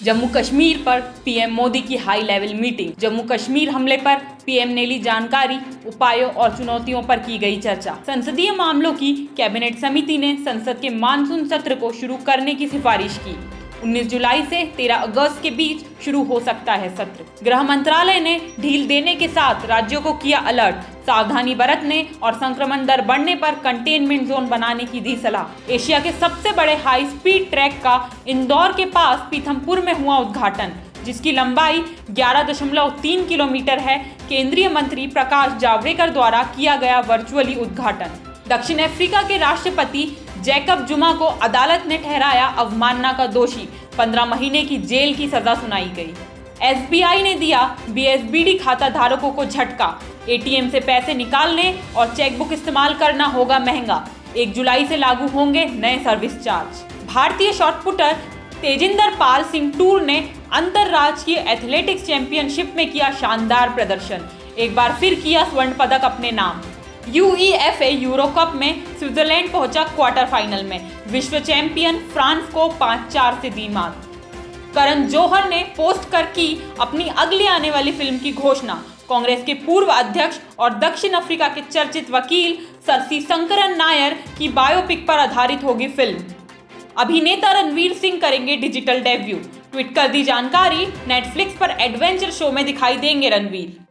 जम्मू कश्मीर पर पीएम मोदी की high level meeting Jammu Kashmir हमले पर पीएम ने ली जानकारी, उपायों और चुनौतियों पर की गई चर्चा। संसदीय मामलों की कैबिनेट समिति ने संसद के मानसून सत्र को शुरू करने की सिफारिश की। 19 जुलाई से 13 अगस्त के बीच शुरू हो सकता है सत्र। गृह मंत्रालय ने ढील देने के साथ राज्यों को किया अलर्ट। सावधानी बरतने और संक्रमण दर बढ़ने पर कंटेनमेंट जोन बनाने की दी सलाह। एशिया के सबसे बड़े हाई स्पीड ट्रैक का इंदौर के पास पीथमपुर में हुआ उद्घाटन, जिसकी लंबाई 11.3 किलोमीटर है। केंद्रीय मंत्री प्रकाश जावड़ेकर द्वारा किया गया वर्चुअली उद्घाटन। दक्षिण अफ्रीका के राष्ट्रपति जैकब जुमा को अदालत ने ठहराया अवमानना का दोषी। 15 महीने की जेल की सजा सुनाई गई। एसबीआई ने दिया बीएसबीडी खाता धारकों को झटका। एटीएम से पैसे निकालने और चेकबुक इस्तेमाल करना होगा महँगा। एक जुलाई से लागू होंगे नए सर्विस चार्ज। भारतीय शॉटपुटर तेजिंदर पाल सिंह टूर ने अंतरराष्ट्रीय एथलेटिक्स चैंपियनशिप में किया शानदार प्रदर्शन। एक बार फिर किया स्वर्ण पदक अपने नाम। यूईएफए यूरो कप में स्विट्जरलैंड पहुँचा क्वार्टर फाइनल में। विश्व चैंपियन फ्रांस को पाँच चार से दी मात। करण जौहर ने पोस्ट कर की अपनी अगली आने वाली फ़िल्म की घोषणा। कांग्रेस के पूर्व अध्यक्ष और दक्षिण अफ्रीका के चर्चित वकील सरसी शंकरन नायर की बायोपिक पर आधारित होगी फ़िल्म अभिनेता रणवीर सिंह करेंगे डिजिटल डेब्यू ट्वीट कर दी जानकारी नेटफ्लिक्स पर एडवेंचर शो में दिखाई देंगे रणवीर।